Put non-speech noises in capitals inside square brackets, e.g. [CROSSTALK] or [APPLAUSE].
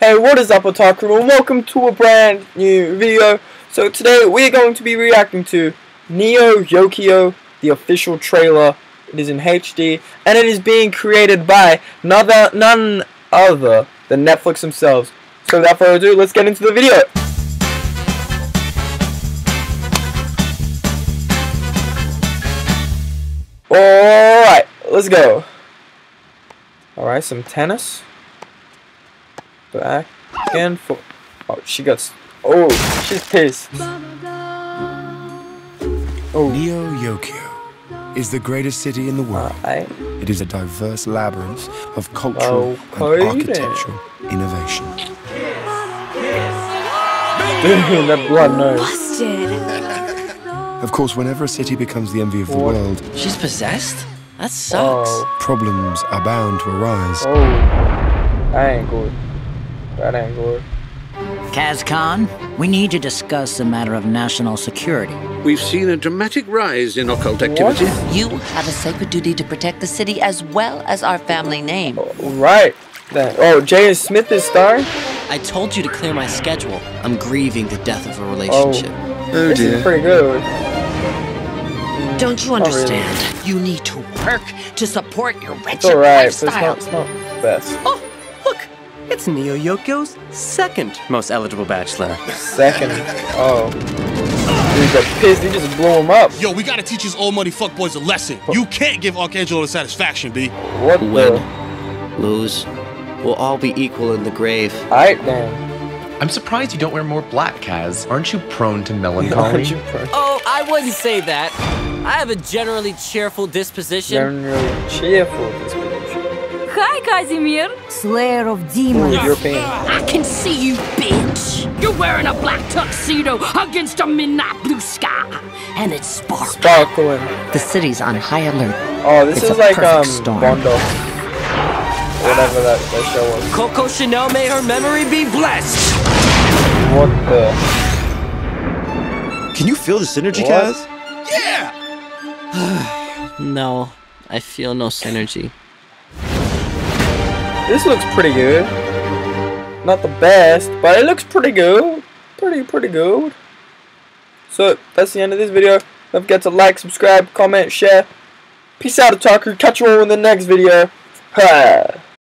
Hey, what is up, Otaku, and welcome to a brand new video. So today we're going to be reacting to Neo Yokio, the official trailer. It is in HD, and it is being created by none, none other than Netflix themselves. So without further ado, let's get into the video. Alright, let's go. Alright, some tennis. Back and for. Oh, she got. Oh, she's pissed. Oh. Neo Yokio is the greatest city in the world. Right. It is a diverse labyrinth of cultural okay, and architectural then. innovation. Damn, that blood nose. Busted. [LAUGHS] Of course, whenever a city becomes the envy of the what? world, she's possessed. That sucks. Oh. Problems are bound to arise. Oh, I ain't good. That ain't good. Kaz Kaan, we need to discuss a matter of national security. We've seen a dramatic rise in occult activity. What? You have a sacred duty to protect the city as well as our family name. Oh, right. Then. Oh, Jaden Smith is starring? I told you to clear my schedule. I'm grieving the death of a relationship. Oh, oh this dear. is pretty good. Don't you understand? Really. You need to work to support your wretched it's all right, lifestyle. It's not, it's not best. Oh, it's Neo Yokio's second most eligible bachelor. Second. Oh. Dude got pissed. He just blew him up. Yo, we gotta teach these old money fuckboys a lesson. You can't give Arcangelo the satisfaction, B. What Win, the? lose. We'll all be equal in the grave. Alright then. I'm surprised you don't wear more black, Kaz. Aren't you prone to melancholy? [LAUGHS] oh, I wouldn't say that. I have a generally cheerful disposition. Generally cheerful disposition. Hi, Casimir. Slayer of demons. Ooh, European. I can see you, bitch. You're wearing a black tuxedo against a midnight blue sky. And it's sparkling. Sparkling. The city's on high alert. Oh, this it's is like, um, storm. Bondo. Whatever that, that show was. Coco Chanel, may her memory be blessed. What the? Can you feel the synergy, what? Kaz? Yeah! [SIGHS] no, I feel no synergy. This looks pretty good. Not the best, but it looks pretty good. Pretty, pretty good. So, that's the end of this video. Don't forget to like, subscribe, comment, share. Peace out, Otaku. Catch you all in the next video. Ha!